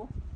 people.